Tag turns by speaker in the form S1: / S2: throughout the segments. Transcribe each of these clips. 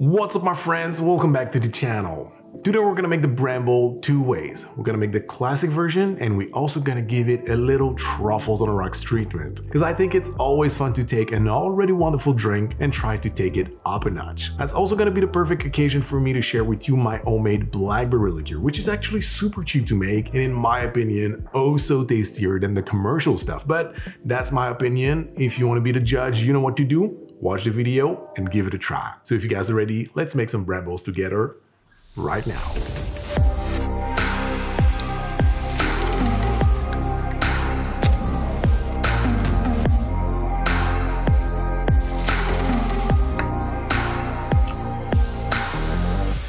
S1: What's up my friends, welcome back to the channel. Today we're gonna make the Bramble two ways. We're gonna make the classic version and we're also gonna give it a little truffles on the rocks treatment. Because I think it's always fun to take an already wonderful drink and try to take it up a notch. That's also gonna be the perfect occasion for me to share with you my homemade blackberry liqueur, which is actually super cheap to make and in my opinion, oh so tastier than the commercial stuff. But that's my opinion. If you wanna be the judge, you know what to do watch the video and give it a try. So if you guys are ready, let's make some brambles together right now.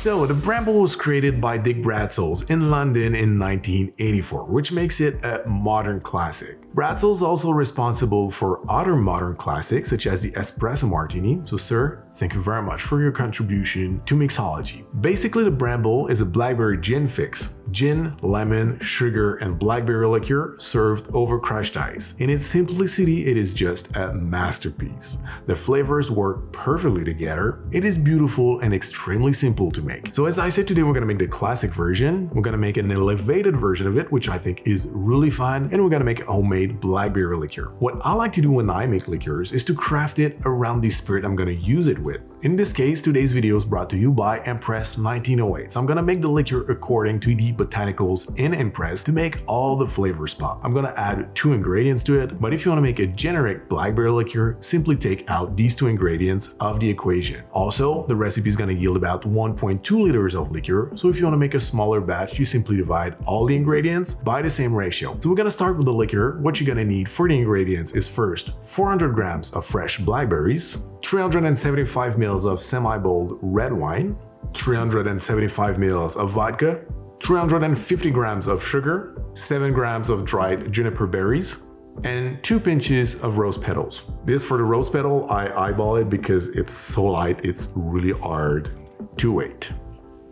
S1: So, the Bramble was created by Dick Bradsell in London in 1984, which makes it a modern classic. Bradsell is also responsible for other modern classics such as the Espresso Martini, so sir, thank you very much for your contribution to mixology. Basically the Bramble is a blackberry gin fix, gin, lemon, sugar, and blackberry liqueur served over crushed ice. In its simplicity, it is just a masterpiece. The flavors work perfectly together, it is beautiful and extremely simple to make. So as I said today we're gonna make the classic version, we're gonna make an elevated version of it, which I think is really fun, and we're gonna make a homemade blackberry liqueur. What I like to do when I make liqueurs is to craft it around the spirit I'm gonna use it with with. In this case, today's video is brought to you by Empress 1908. So I'm gonna make the liquor according to the botanicals in Empress to make all the flavors pop. I'm gonna add two ingredients to it, but if you wanna make a generic blackberry liqueur, simply take out these two ingredients of the equation. Also, the recipe is gonna yield about 1.2 liters of liqueur, so if you wanna make a smaller batch, you simply divide all the ingredients by the same ratio. So we're gonna start with the liqueur. What you're gonna need for the ingredients is first 400 grams of fresh blackberries, 375 ml of semi-bold red wine, 375 ml of vodka, 350 grams of sugar, 7 grams of dried juniper berries, and 2 pinches of rose petals. This for the rose petal, I eyeball it because it's so light, it's really hard to weight.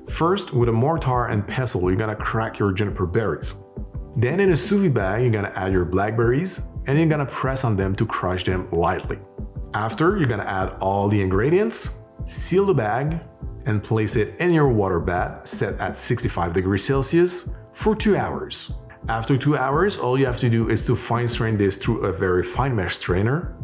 S1: First, with a mortar and pestle, you're gonna crack your juniper berries. Then in a sous vide bag, you're gonna add your blackberries and you're gonna press on them to crush them lightly. After, you're gonna add all the ingredients, seal the bag, and place it in your water bath set at 65 degrees Celsius for 2 hours. After 2 hours, all you have to do is to fine strain this through a very fine mesh strainer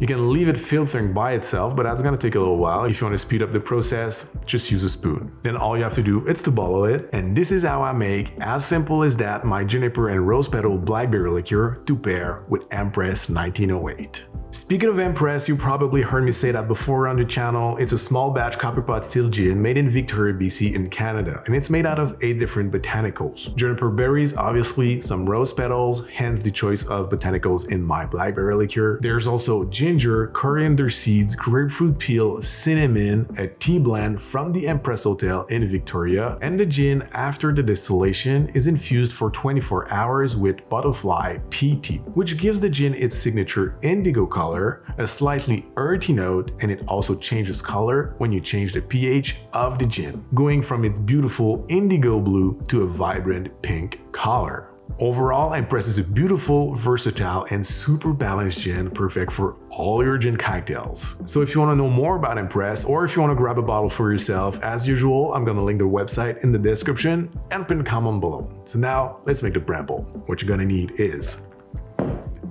S1: you can leave it filtering by itself, but that's gonna take a little while. If you wanna speed up the process, just use a spoon. Then all you have to do is to bottle it. And this is how I make, as simple as that, my juniper and rose petal blackberry liqueur to pair with Empress 1908. Speaking of Empress, you probably heard me say that before on the channel. It's a small batch copper pot still gin made in Victoria, BC in Canada, and it's made out of 8 different botanicals. Juniper berries, obviously, some rose petals, hence the choice of botanicals in my blackberry liqueur. There's also ginger, coriander seeds, grapefruit peel, cinnamon, a tea blend from the Empress Hotel in Victoria, and the gin after the distillation is infused for 24 hours with butterfly pea tea, which gives the gin its signature indigo color color, a slightly earthy note, and it also changes color when you change the pH of the gin, going from its beautiful indigo blue to a vibrant pink color. Overall, Empress is a beautiful, versatile, and super balanced gin, perfect for all your gin cocktails. So if you want to know more about Empress, or if you want to grab a bottle for yourself, as usual, I'm gonna link the website in the description and pin the comment below. So now, let's make the bramble. What you're gonna need is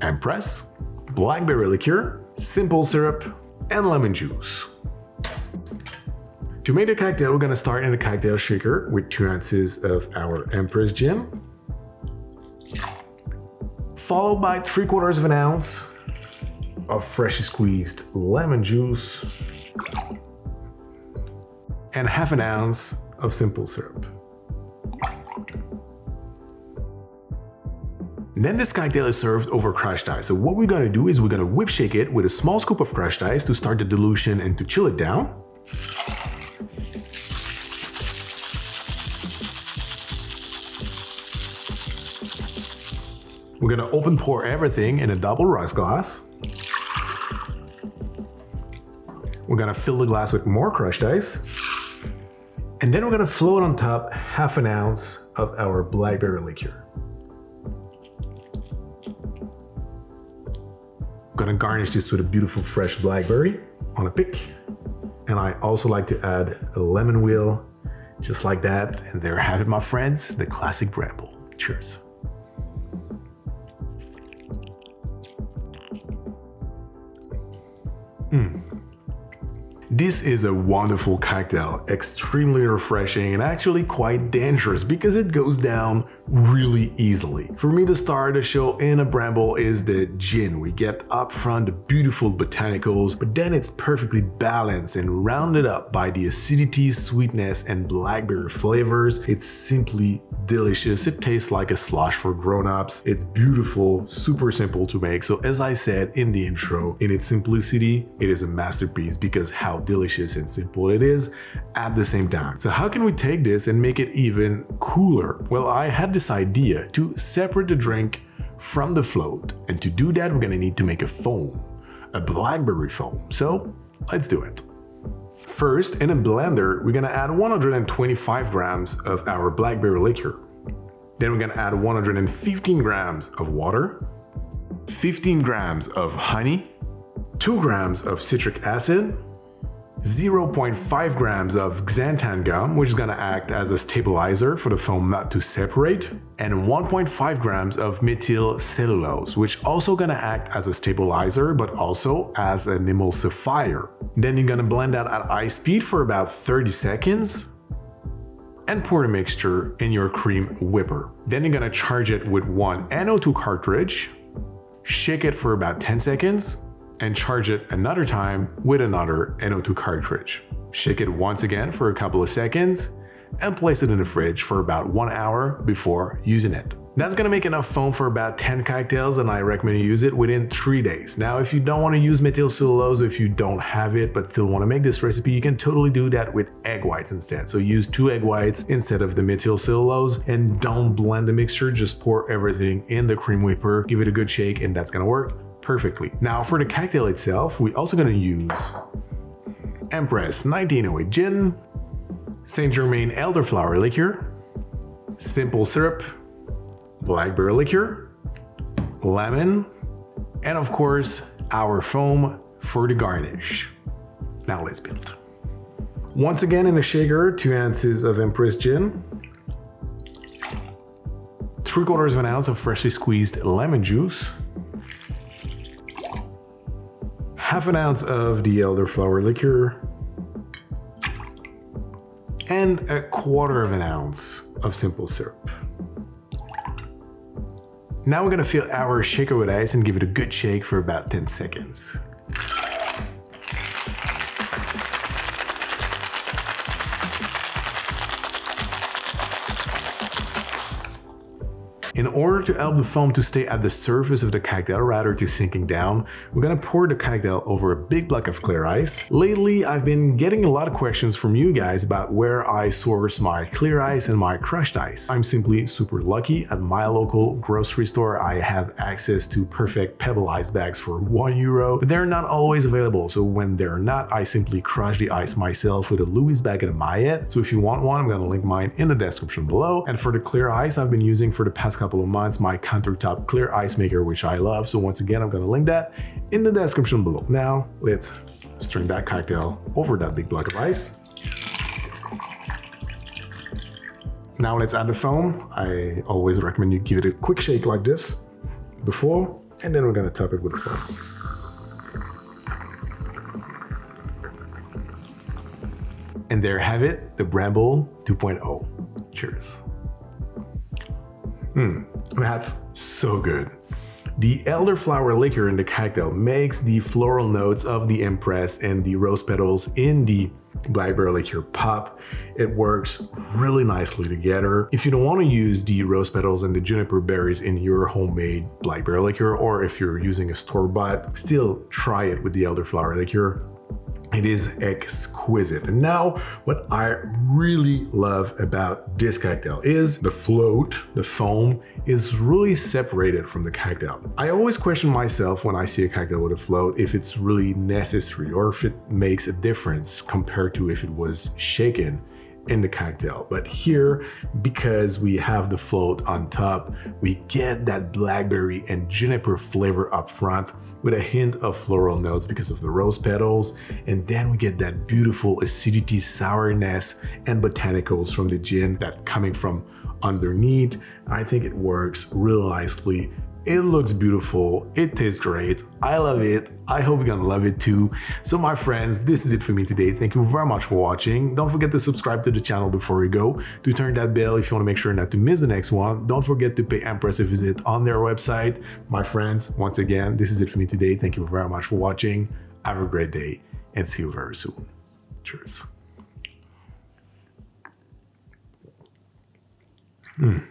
S1: Empress, blackberry liqueur, simple syrup, and lemon juice. To make the cocktail, we're gonna start in a cocktail shaker with 2 ounces of our Empress gin, followed by 3 quarters of an ounce of freshly squeezed lemon juice, and half an ounce of simple syrup. Then this cocktail is served over crushed ice. So what we're gonna do is we're gonna whip shake it with a small scoop of crushed ice to start the dilution and to chill it down. We're gonna open pour everything in a double rise glass. We're gonna fill the glass with more crushed ice. And then we're gonna float on top half an ounce of our blackberry liqueur. I'm Gonna garnish this with a beautiful fresh blackberry on a pick. And I also like to add a lemon wheel, just like that. And there have it, my friends, the classic bramble. Cheers. This is a wonderful cocktail, extremely refreshing and actually quite dangerous because it goes down really easily. For me, the star of the show in a bramble is the gin. We get up front the beautiful botanicals, but then it's perfectly balanced and rounded up by the acidity, sweetness, and blackberry flavors. It's simply delicious. It tastes like a slush for grown-ups. It's beautiful, super simple to make. So as I said in the intro, in its simplicity, it is a masterpiece because how delicious and simple it is at the same time. So how can we take this and make it even cooler? Well, I had this idea to separate the drink from the float. And to do that, we're gonna need to make a foam, a blackberry foam. So let's do it. First, in a blender, we're gonna add 125 grams of our blackberry liquor. Then we're gonna add 115 grams of water, 15 grams of honey, 2 grams of citric acid, 0.5 grams of xanthan gum, which is going to act as a stabilizer for the foam not to separate, and 1.5 grams of methyl cellulose, which also going to act as a stabilizer but also as an emulsifier. Then you're going to blend that at high speed for about 30 seconds and pour the mixture in your cream whipper. Then you're going to charge it with one NO2 cartridge, shake it for about 10 seconds, and charge it another time with another NO2 cartridge. Shake it once again for a couple of seconds and place it in the fridge for about one hour before using it. That's gonna make enough foam for about 10 cocktails and I recommend you use it within 3 days. Now if you don't want to use methyl cellulose, if you don't have it but still want to make this recipe, you can totally do that with egg whites instead. So use 2 egg whites instead of the methyl cellulose and don't blend the mixture, just pour everything in the cream whipper, give it a good shake and that's gonna work perfectly. Now for the cocktail itself, we're also gonna use Empress 1908 Gin, Saint Germain Elderflower Liqueur, Simple Syrup, Blackberry Liqueur, Lemon, and of course, our foam for the garnish. Now let's build. Once again in a shaker, 2 ounces of Empress Gin, 3 quarters of an ounce of freshly squeezed lemon juice, half an ounce of the elderflower liqueur, and a quarter of an ounce of simple syrup. Now we're gonna fill our shaker with ice and give it a good shake for about 10 seconds. In order to help the foam to stay at the surface of the cocktail rather to sinking down, we're gonna pour the cocktail over a big block of clear ice. Lately, I've been getting a lot of questions from you guys about where I source my clear ice and my crushed ice. I'm simply super lucky. At my local grocery store, I have access to perfect pebble ice bags for one euro, but they're not always available. So when they're not, I simply crush the ice myself with a Lewis bag and a Maillet. So if you want one, I'm gonna link mine in the description below. And for the clear ice I've been using for the past couple of months my countertop clear ice maker, which I love. So once again, I'm gonna link that in the description below. Now let's string that cocktail over that big block of ice. Now let's add the foam. I always recommend you give it a quick shake like this before, and then we're gonna top it with foam. And there have it, the Bramble 2.0. Cheers. That's so good. The elderflower liquor in the cocktail makes the floral notes of the Empress and the rose petals in the blackberry liqueur pop. It works really nicely together. If you don't want to use the rose petals and the juniper berries in your homemade blackberry liqueur, or if you're using a store-bought, still try it with the elderflower liqueur. It is exquisite. And now, what I really love about this cocktail is the float, the foam, is really separated from the cocktail. I always question myself when I see a cocktail with a float if it's really necessary or if it makes a difference compared to if it was shaken in the cocktail. But here, because we have the float on top, we get that blackberry and juniper flavor up front with a hint of floral notes because of the rose petals. And then we get that beautiful acidity, sourness, and botanicals from the gin that coming from underneath. I think it works really nicely it looks beautiful. It tastes great. I love it. I hope you're gonna love it too. So my friends, this is it for me today. Thank you very much for watching. Don't forget to subscribe to the channel before you go, to turn that bell if you wanna make sure not to miss the next one. Don't forget to pay Empress a visit on their website. My friends, once again, this is it for me today. Thank you very much for watching. Have a great day and see you very soon. Cheers. Mm.